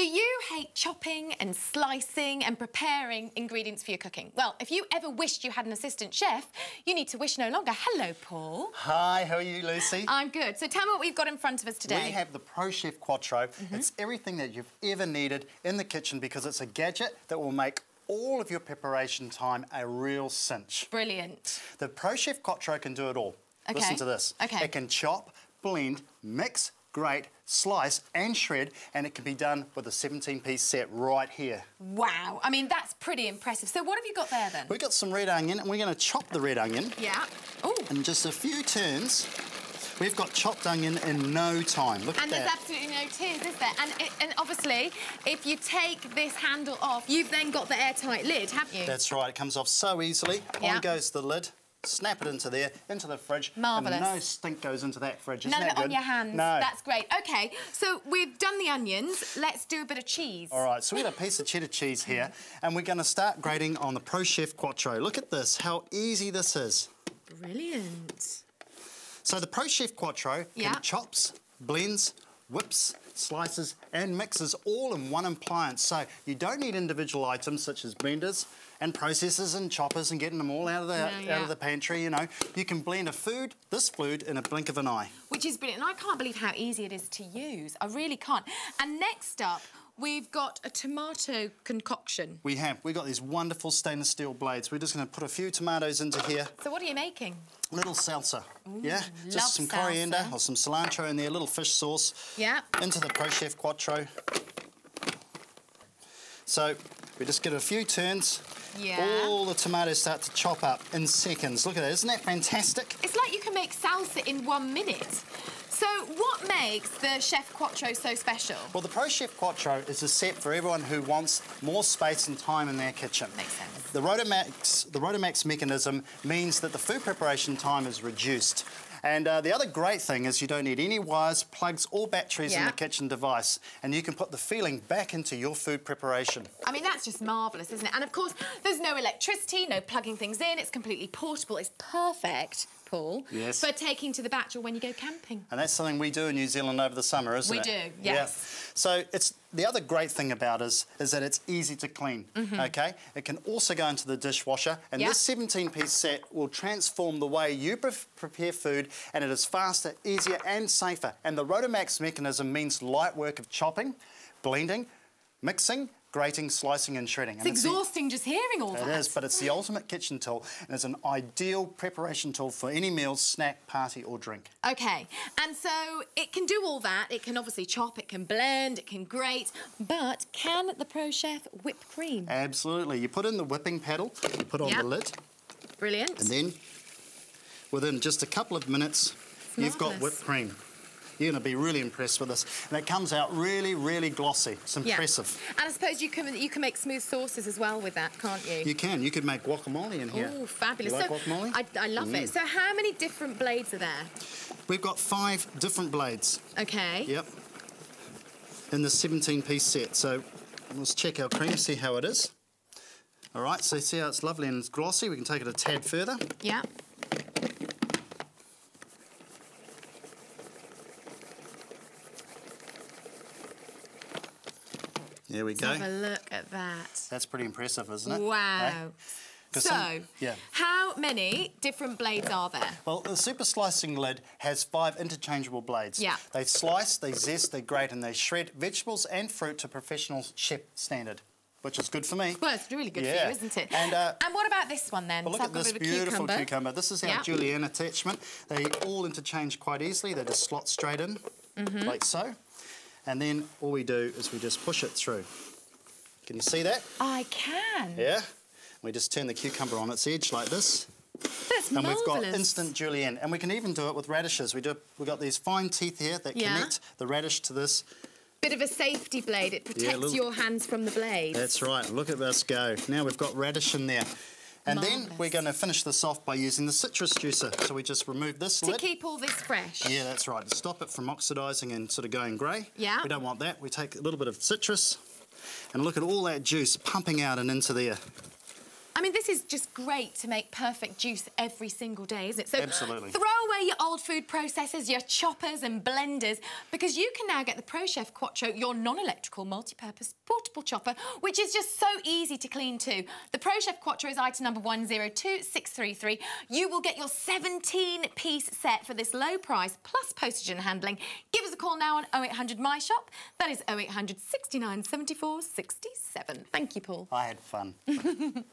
Do you hate chopping and slicing and preparing ingredients for your cooking? Well, if you ever wished you had an assistant chef, you need to wish no longer. Hello, Paul. Hi, how are you, Lucy? I'm good. So tell me what we've got in front of us today. We have the Pro Chef Quattro. Mm. -hmm. It's everything that you've ever needed in the kitchen because it's a gadget that will make all of your preparation time a real cinch. Brilliant. The Pro Chef Quattro can do it all. Okay. Listen to this. Okay. It can chop, blend, mix, grate, slice and shred and it can be done with a 17 piece set right here. Wow, I mean that's pretty impressive. So what have you got there then? We've got some red onion and we're going to chop the red onion. Yeah. Oh. In just a few turns We've got chopped onion in no time. Look and at that. And there's absolutely no tears, is there? And, it, and obviously, if you take this handle off, you've then got the airtight lid, haven't you? That's right. It comes off so easily. Yeah. On goes the lid. Snap it into there, into the fridge. Marvellous. And no stink goes into that fridge. Isn't None of it on your hands. No. That's great. OK, so we've done the onions. Let's do a bit of cheese. All right, so we have a piece of cheddar cheese here, and we're going to start grating on the Pro Chef Quattro. Look at this, how easy this is. Brilliant. So the Pro Chef Quattro Yeah. can chops, blends, whips, slices and mixes all in one appliance. So you don't need individual items such as blenders and processors and choppers and getting them all out of the, No, out yeah. of the pantry, you know. You can blend a food, this food, in a blink of an eye. Which is brilliant. And I can't believe how easy it is to use. I really can't. And next up, we've got a tomato concoction. We have, we've got these wonderful stainless steel blades. We're just going to put a few tomatoes into here. So what are you making? Little salsa, yeah? love Just some coriander or some cilantro in there, a little fish sauce. Yeah. Into the Pro Chef Quattro. So we just give it a few turns. Yeah. All the tomatoes start to chop up in seconds. Look at that, isn't that fantastic? It's like you can make salsa in one minute. So what makes the Chef Quattro so special? Well, the Pro Chef Quattro is a set for everyone who wants more space and time in their kitchen. Makes sense. The Rotomax, the Rotomax mechanism means that the food preparation time is reduced. And uh, the other great thing is you don't need any wires, plugs or batteries in the kitchen device. And you can put the feeling back into your food preparation. I mean, that's just marvellous, isn't it? And of course, there's no electricity, no plugging things in. It's completely portable. It's perfect, Paul, Yes. for taking to the bach or when you go camping. And that's something we do in New Zealand over the summer, isn't We it? We do, yes. Yeah. So it's the other great thing about it is, is that it's easy to clean. Okay. It can also go into the dishwasher, and Mm-hmm. This 17-piece set will transform the way you pre- prepare food, and it is faster, easier, and safer. And the Rotomax mechanism means light work of chopping, blending, mixing, grating, slicing, and shredding. It's And the- exhausting just hearing all it It is, but it's the ultimate kitchen tool and it's an ideal preparation tool for any meal, snack, party or drink. Okay, and so it can do all that. It can obviously chop, it can blend, it can grate, but can the Pro Chef whip cream? Absolutely. You put in the whipping paddle, you put on Yeah. the lid, Brilliant. and then within just a couple of minutes, you've got whipped cream. You're going to be really impressed with this. And it comes out really, really glossy. It's Yeah. impressive. And I suppose you can you can make smooth sauces as well with that, can't you? You can. You could make guacamole in here. Oh, fabulous. You like so, guacamole? I, I love it. Mm. So how many different blades are there? We've got five different blades. Okay. Yep. In the 17-piece set. So let's check our cream, see how it is. All right, so see how it's lovely and it's glossy. We can take it a tad further. Yeah. There we Let's go. have a look at that. That's pretty impressive, isn't it? Wow. 'Cause So, some- yeah. how many different blades are there? Well, the super slicing lid has five interchangeable blades. Yeah. They slice, they zest, they grate, and they shred vegetables and fruit to professional chef standard, which is good for me. Well, it's really good Yeah. for you, isn't it? And, uh, and what about this one then? But look So at I've got a this beautiful cucumber. cucumber. This is our Yeah. julienne attachment. They all interchange quite easily. They just slot straight in, Mm-hmm. like so. And then all we do is we just push it through. Can you see that? I can. Yeah. We just turn the cucumber on its edge like this. That's And marvellous. we've got instant julienne. And we can even do it with radishes. We do, we've got these fine teeth here that Yeah. connect the radish to this. Bit of a safety blade. It protects little- your hands from the blade. That's right. Look at this go. Now we've got radish in there. And then we're going to finish this off by using the citrus juicer. So we just remove this to lid. keep all this fresh. Yeah, that's right. To stop it from oxidising and sort of going grey. Yeah. We don't want that. We take a little bit of citrus and look at all that juice pumping out and into there. I mean, this is just great to make perfect juice every single day, isn't it? So Absolutely. throw away your old food processors, your choppers and blenders, because you can now get the ProChef Quattro, your non-electrical multi-purpose portable chopper, which is just so easy to clean too. The ProChef Quattro is item number 102633. You will get your 17-piece set for this low price, plus postage and handling. Give us a call now on 0800 My Shop. That is 0800 69 74 67. Thank you, Paul. I had fun.